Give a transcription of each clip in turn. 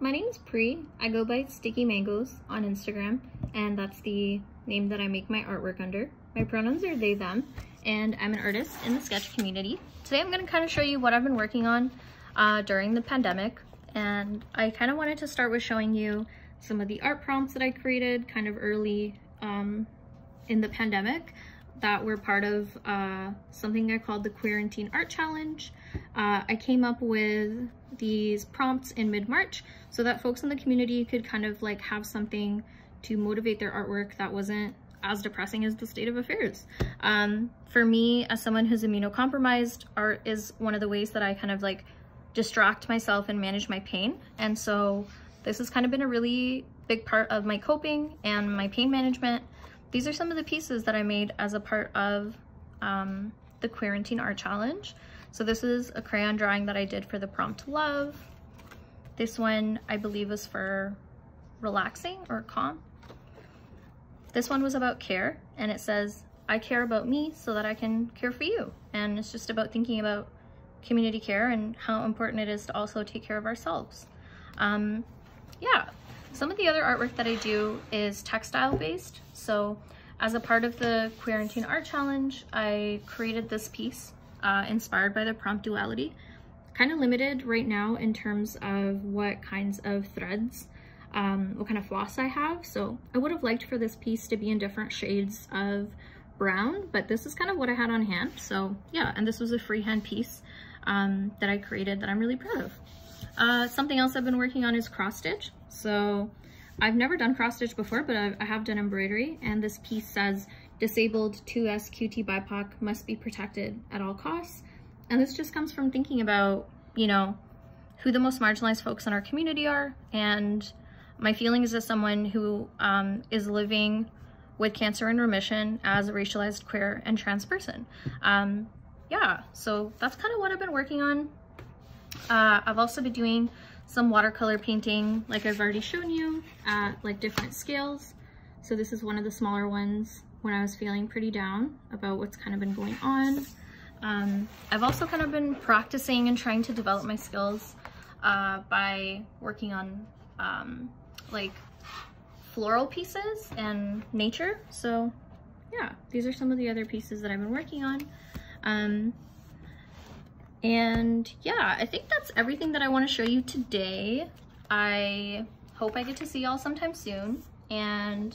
My name is Pree. I go by Sticky Mangoes on Instagram, and that's the name that I make my artwork under. My pronouns are they, them, and I'm an artist in the sketch community. Today I'm going to kind of show you what I've been working on uh, during the pandemic, and I kind of wanted to start with showing you some of the art prompts that I created kind of early um, in the pandemic that were part of uh, something I called the Quarantine Art Challenge. Uh, I came up with these prompts in mid-March so that folks in the community could kind of like have something to motivate their artwork that wasn't as depressing as the state of affairs. Um, for me, as someone who's immunocompromised, art is one of the ways that I kind of like distract myself and manage my pain. And so this has kind of been a really big part of my coping and my pain management. These are some of the pieces that I made as a part of um, the Quarantine Art Challenge. So this is a crayon drawing that I did for the prompt love. This one I believe was for relaxing or calm. This one was about care and it says, I care about me so that I can care for you. And it's just about thinking about community care and how important it is to also take care of ourselves. Um, yeah, some of the other artwork that I do is textile based. So as a part of the Quarantine Art Challenge, I created this piece uh, inspired by the prompt duality. Kind of limited right now in terms of what kinds of threads, um, what kind of floss I have. So I would have liked for this piece to be in different shades of brown, but this is kind of what I had on hand. So yeah, and this was a freehand piece um, that I created that I'm really proud of. Uh, something else I've been working on is cross stitch. So I've never done cross stitch before, but I've, I have done embroidery and this piece says disabled 2S QT BIPOC must be protected at all costs. And this just comes from thinking about, you know, who the most marginalized folks in our community are and my feelings as someone who um, is living with cancer in remission as a racialized queer and trans person. Um, yeah, so that's kind of what I've been working on. Uh, I've also been doing some watercolor painting like I've already shown you at like different scales. So this is one of the smaller ones when I was feeling pretty down about what's kind of been going on. Um, I've also kind of been practicing and trying to develop my skills uh, by working on um, like floral pieces and nature. So yeah, these are some of the other pieces that I've been working on. Um, and yeah, I think that's everything that I want to show you today. I hope I get to see y'all sometime soon. And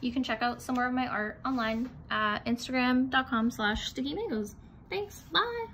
you can check out some more of my art online at instagram.com slash. Thanks, bye!